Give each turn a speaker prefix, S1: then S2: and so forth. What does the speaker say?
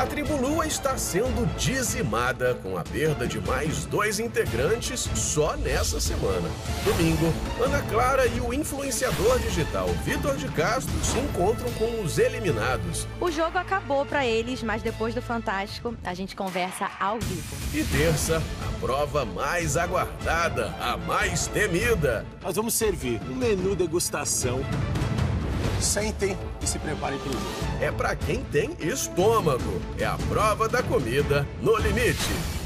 S1: A tribo Lua está sendo dizimada com a perda de mais dois integrantes só nessa semana. Domingo, Ana Clara e o influenciador digital Vitor de Castro se encontram com os eliminados.
S2: O jogo acabou para eles, mas depois do Fantástico, a gente conversa ao vivo.
S1: E terça, a prova mais aguardada, a mais temida.
S3: Nós vamos servir um menu degustação Sentem e se preparem para o jogo.
S1: É para quem tem estômago. É a prova da comida no limite.